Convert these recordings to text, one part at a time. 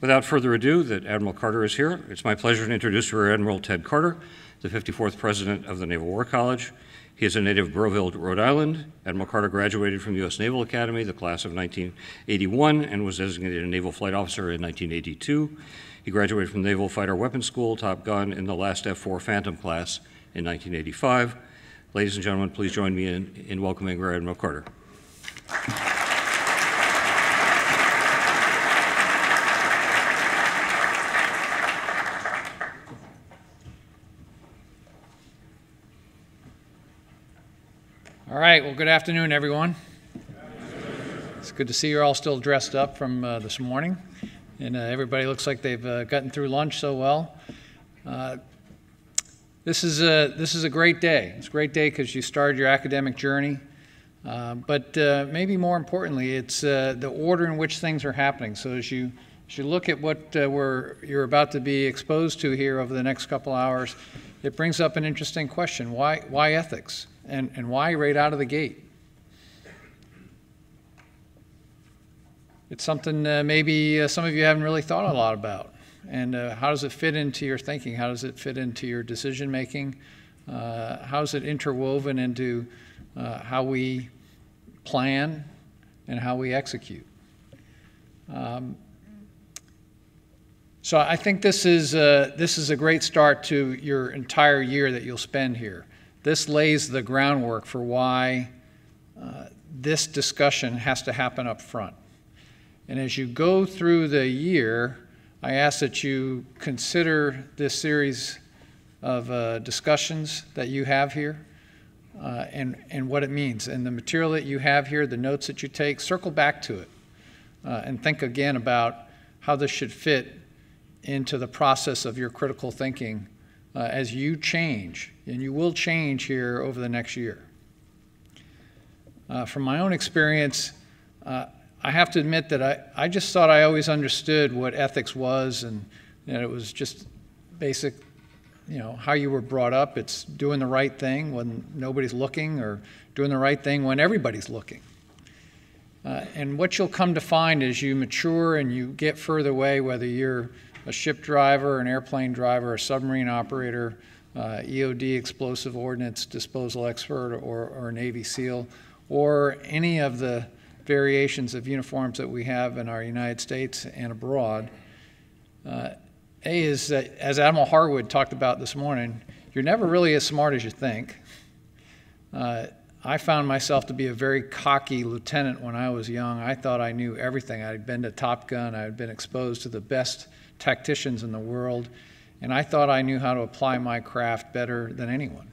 Without further ado, that Admiral Carter is here. It's my pleasure to introduce Rear Admiral Ted Carter, the 54th President of the Naval War College. He is a native of Burrillville, Rhode Island. Admiral Carter graduated from U.S. Naval Academy, the class of 1981, and was designated a Naval Flight Officer in 1982. He graduated from Naval Fighter Weapons School, Top Gun, in the last F-4 Phantom class in 1985. Ladies and gentlemen, please join me in, in welcoming Rear Admiral Carter. Right, well, good afternoon, everyone. It's good to see you're all still dressed up from uh, this morning, and uh, everybody looks like they've uh, gotten through lunch so well. Uh, this is a this is a great day. It's a great day because you started your academic journey, uh, but uh, maybe more importantly, it's the order in which things are happening. So as you as you look at what we're you're about to be exposed to here over the next couple hours, it brings up an interesting question: Why why ethics? And, and why right out of the gate? It's something uh, maybe uh, some of you haven't really thought a lot about. And uh, how does it fit into your thinking? How does it fit into your decision making? Uh, how is it interwoven into uh, how we plan and how we execute? Um, so I think this is, uh, this is a great start to your entire year that you'll spend here. This lays the groundwork for why uh, this discussion has to happen up front. And as you go through the year, I ask that you consider this series of uh, discussions that you have here uh, and, and what it means. And the material that you have here, the notes that you take, circle back to it uh, and think again about how this should fit into the process of your critical thinking uh, as you change, and you will change here over the next year. Uh, from my own experience, uh, I have to admit that I, I just thought I always understood what ethics was and that it was just basic, you know, how you were brought up. It's doing the right thing when nobody's looking or doing the right thing when everybody's looking. Uh, and what you'll come to find as you mature and you get further away, whether you're a ship driver, an airplane driver, a submarine operator, uh, EOD explosive ordnance disposal expert, or, or Navy SEAL, or any of the variations of uniforms that we have in our United States and abroad. Uh, a is that, as Admiral Harwood talked about this morning, you're never really as smart as you think. Uh, I found myself to be a very cocky lieutenant when I was young. I thought I knew everything. I'd been to Top Gun, I had been exposed to the best tacticians in the world, and I thought I knew how to apply my craft better than anyone.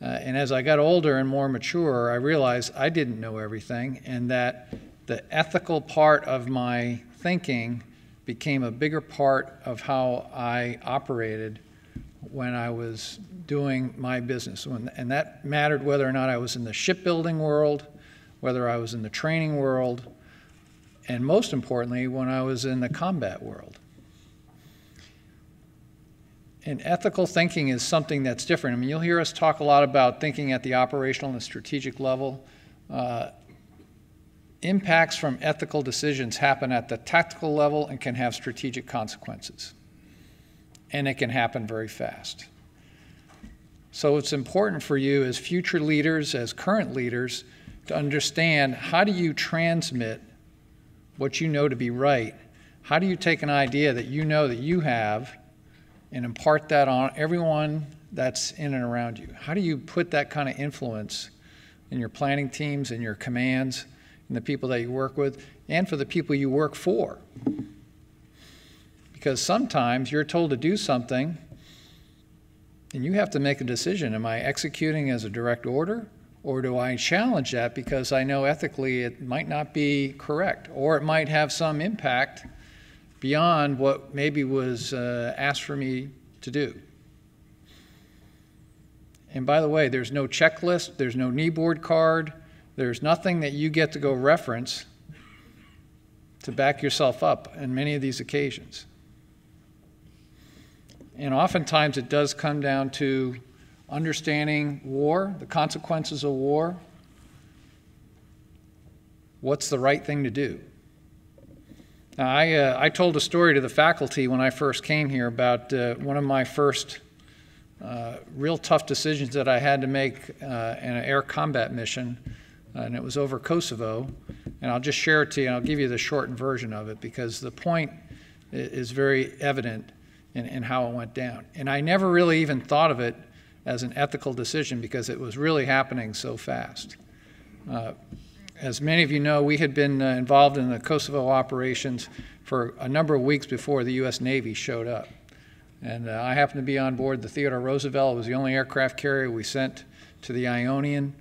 Uh, and as I got older and more mature, I realized I didn't know everything, and that the ethical part of my thinking became a bigger part of how I operated when I was doing my business. And that mattered whether or not I was in the shipbuilding world, whether I was in the training world, and most importantly, when I was in the combat world. And ethical thinking is something that's different. I mean, you'll hear us talk a lot about thinking at the operational and strategic level. Uh, impacts from ethical decisions happen at the tactical level and can have strategic consequences. And it can happen very fast. So it's important for you as future leaders, as current leaders, to understand how do you transmit what you know to be right? How do you take an idea that you know that you have and impart that on everyone that's in and around you? How do you put that kind of influence in your planning teams, in your commands, in the people that you work with, and for the people you work for? Because sometimes you're told to do something and you have to make a decision. Am I executing as a direct order? Or do I challenge that because I know ethically it might not be correct, or it might have some impact beyond what maybe was uh, asked for me to do. And by the way, there's no checklist, there's no kneeboard card, there's nothing that you get to go reference to back yourself up in many of these occasions. And oftentimes it does come down to understanding war, the consequences of war. What's the right thing to do? Now, I, uh, I told a story to the faculty when I first came here about uh, one of my first uh, real tough decisions that I had to make uh, in an air combat mission, uh, and it was over Kosovo. And I'll just share it to you, and I'll give you the shortened version of it because the point is very evident in, in how it went down. And I never really even thought of it as an ethical decision because it was really happening so fast. Uh, as many of you know, we had been uh, involved in the Kosovo operations for a number of weeks before the U.S. Navy showed up. And uh, I happened to be on board the Theodore Roosevelt. It was the only aircraft carrier we sent to the Ionian.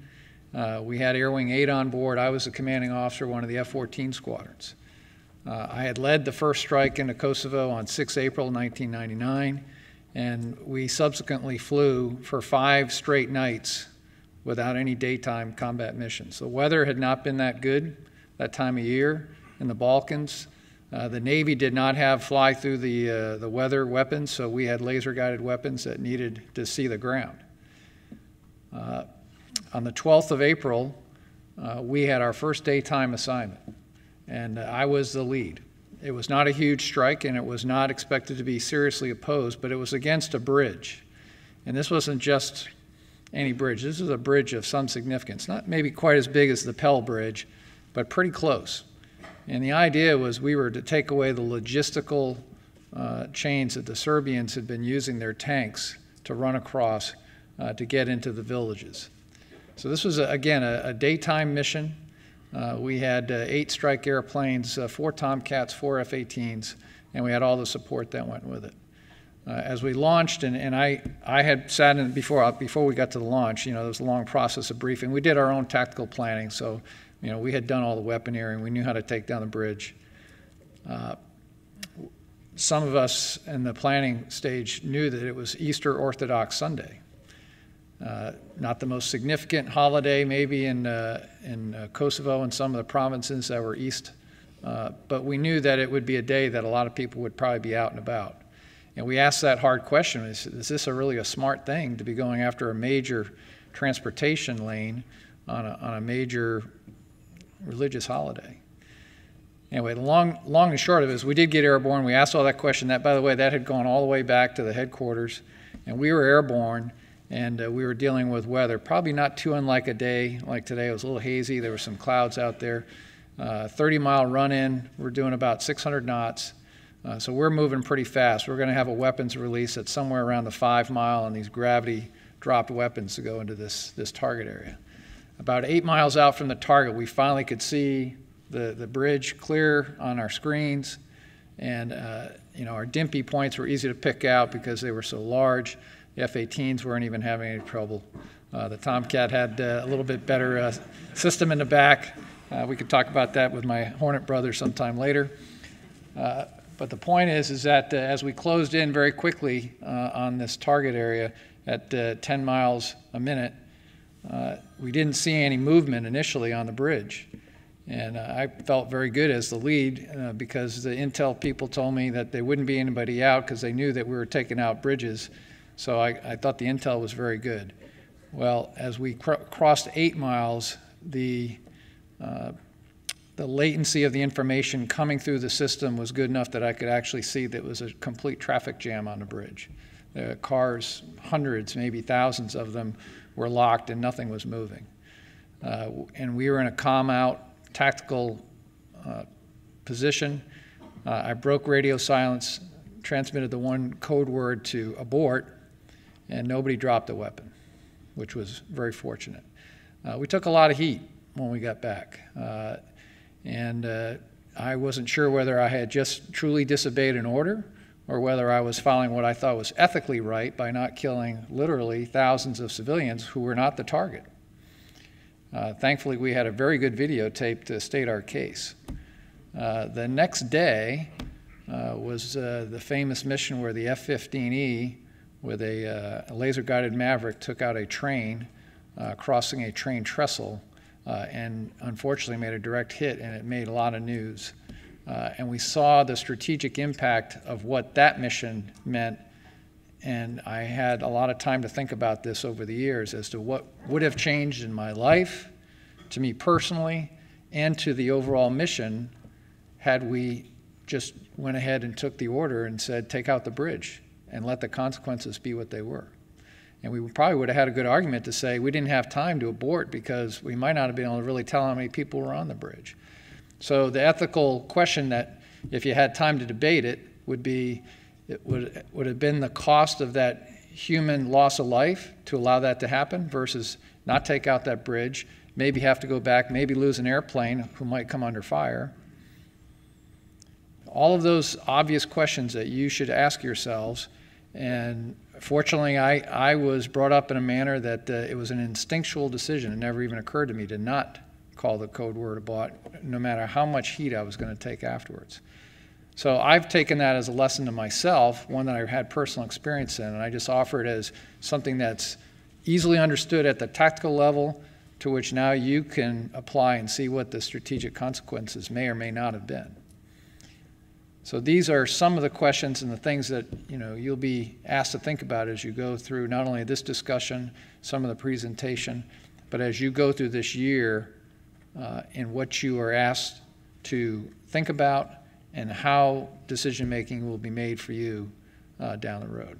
Uh, we had Air Wing 8 on board. I was the commanding officer, of one of the F 14 squadrons. Uh, I had led the first strike into Kosovo on 6 April 1999, and we subsequently flew for five straight nights without any daytime combat missions. The weather had not been that good that time of year in the Balkans. Uh, the Navy did not have fly through the, uh, the weather weapons, so we had laser guided weapons that needed to see the ground. Uh, on the 12th of April, uh, we had our first daytime assignment, and uh, I was the lead. It was not a huge strike, and it was not expected to be seriously opposed, but it was against a bridge. And this wasn't just any bridge. This is a bridge of some significance, not maybe quite as big as the Pell Bridge, but pretty close. And the idea was we were to take away the logistical uh, chains that the Serbians had been using their tanks to run across uh, to get into the villages. So this was, a, again, a, a, daytime mission. Uh, we had uh, eight strike airplanes, uh, four Tomcats, four F 18s, and we had all the support that went with it uh, as we launched, and, and I, I had sat in before, uh, before we got to the launch, you know, there was a long process of briefing. We did our own tactical planning, so, you know, we had done all the weaponeering. We knew how to take down the bridge. Uh, some of us in the planning stage knew that it was Easter Orthodox Sunday. Uh, not the most significant holiday, maybe in, uh, in uh, Kosovo and some of the provinces that were east, but we knew that it would be a day that a lot of people would probably be out and about. And we asked that hard question is, is this a really a smart thing to be going after a major transportation lane on a, on a major religious holiday? Anyway, the long, long and short of it is we did get airborne. We asked all that question. That, by the way, that had gone all the way back to the headquarters. And we were airborne and uh, we were dealing with weather. Probably not too unlike a day like today. It was a little hazy. There were some clouds out there. Uh, 30 mile run in. We're doing about 600 knots. Uh, so we're moving pretty fast. We're going to have a weapons release at somewhere around the five mile and these gravity dropped weapons to go into this, this target area. About eight miles out from the target, we finally could see the, the bridge clear on our screens. And, uh, you know, our DMPI points were easy to pick out because they were so large. The F-18s weren't even having any trouble. Uh, the Tomcat had uh, a little bit better uh, system in the back. Uh, we could talk about that with my Hornet brother sometime later. Uh, but the point is, is that uh, as we closed in very quickly on this target area at uh, 10 miles a minute, we didn't see any movement initially on the bridge. And I felt very good as the lead because the intel people told me that there wouldn't be anybody out because they knew that we were taking out bridges. So I, I thought the intel was very good. Well, as we cr- crossed eight miles, the the latency of the information coming through the system was good enough that I could actually see that it was a complete traffic jam on the bridge. The cars, hundreds, maybe thousands of them, were locked and nothing was moving. Uh, and we were in a calm out, tactical uh, position. Uh, I broke radio silence, transmitted the one code word to abort, and nobody dropped a weapon, which was very fortunate. Uh, we took a lot of heat when we got back. Uh, and uh, I wasn't sure whether I had just truly disobeyed an order or whether I was following what I thought was ethically right by not killing literally thousands of civilians who were not the target. Uh, thankfully, we had a very good videotape to state our case. Uh, the next day uh, was the famous mission where the F 15E, with a, uh, laser guided Maverick, took out a train uh, crossing a train trestle uh, and unfortunately made a direct hit, and it made a lot of news. Uh, and we saw the strategic impact of what that mission meant. And I had a lot of time to think about this over the years as to what would have changed in my life, to me personally, and to the overall mission had we just went ahead and took the order and said, take out the bridge and let the consequences be what they were. And we probably would have had a good argument to say we didn't have time to abort because we might not have been able to really tell how many people were on the bridge. So the ethical question that, if you had time to debate it, would be, it would, would have been the cost of that human loss of life to allow that to happen versus not take out that bridge, maybe have to go back, maybe lose an airplane who might come under fire. All of those obvious questions that you should ask yourselves. And fortunately, I, I was brought up in a manner that uh, it was an instinctual decision. It never even occurred to me to not call the code word abort, no matter how much heat I was going to take afterwards. So I've taken that as a lesson to myself, one that I've had personal experience in, and I just offer it as something that's easily understood at the tactical level, to which now you can apply and see what the strategic consequences may or may not have been. So these are some of the questions and the things that you know you'll be asked to think about as you go through not only this discussion, some of the presentation, but as you go through this year uh, and what you are asked to think about and how decision making will be made for you uh, down the road.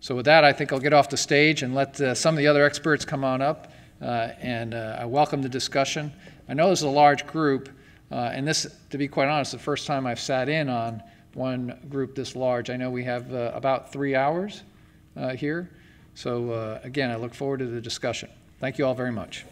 So with that, I think I'll get off the stage and let uh, some of the other experts come on up, uh, and uh, I welcome the discussion. I know this is a large group, uh, and this, to be quite honest, the first time I've sat in on one group this large. I know we have uh, about three hours uh, here, so uh, again, I look forward to the discussion. Thank you all very much.